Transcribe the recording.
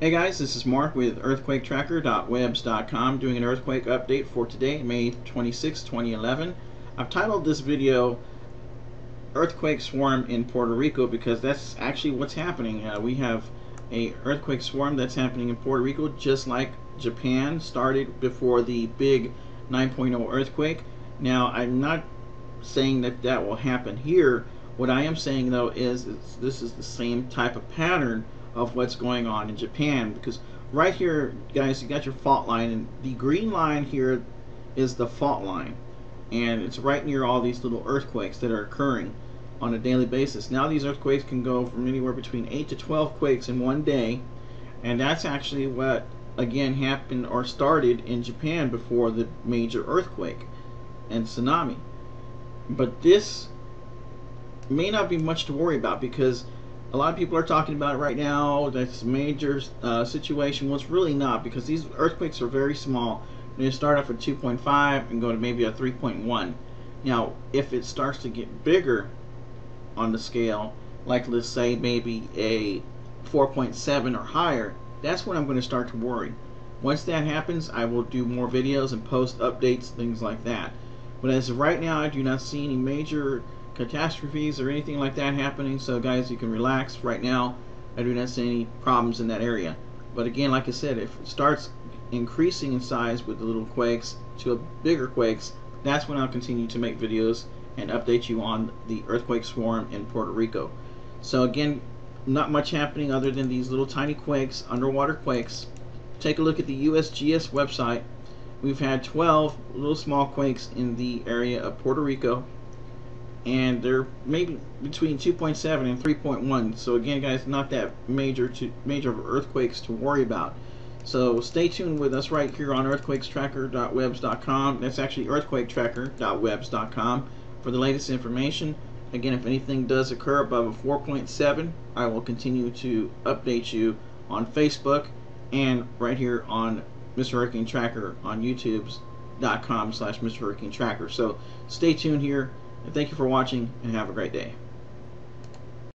Hey guys, this is Mark with EarthquakeTracker.webs.com doing an earthquake update for today, May 26, 2011. I've titled this video Earthquake Swarm in Puerto Rico because that's actually what's happening. Uh, we have a earthquake swarm that's happening in Puerto Rico just like Japan started before the big 9.0 earthquake. Now, I'm not saying that that will happen here. What I am saying though is, is this is the same type of pattern of what's going on in Japan because right here guys you got your fault line and the green line here is the fault line. And it's right near all these little earthquakes that are occurring on a daily basis. Now these earthquakes can go from anywhere between 8 to 12 quakes in one day. And that's actually what again happened or started in Japan before the major earthquake and tsunami. But this may not be much to worry about because a lot of people are talking about it right now. That's a major uh, situation. Well, it's really not because these earthquakes are very small. They start off at 2.5 and go to maybe a 3.1. Now, if it starts to get bigger on the scale, like let's say maybe a 4.7 or higher, that's when I'm going to start to worry. Once that happens, I will do more videos and post updates, things like that. But as of right now, I do not see any major catastrophes or anything like that happening. So guys, you can relax right now. I do not see any problems in that area. But again, like I said, if it starts increasing in size with the little quakes to a bigger quakes, that's when I'll continue to make videos and update you on the earthquake swarm in Puerto Rico. So again, not much happening other than these little tiny quakes, underwater quakes. Take a look at the USGS website. We've had 12 little small quakes in the area of Puerto Rico and they're maybe between 2.7 and 3.1 so again guys not that major to major earthquakes to worry about so stay tuned with us right here on earthquakestracker.webs.com that's actually earthquaketracker.webs.com for the latest information again if anything does occur above a 4.7 I will continue to update you on Facebook and right here on Mr. Hurricane Tracker on YouTube's.com slash Mr. Hurricane Tracker so stay tuned here and thank you for watching and have a great day.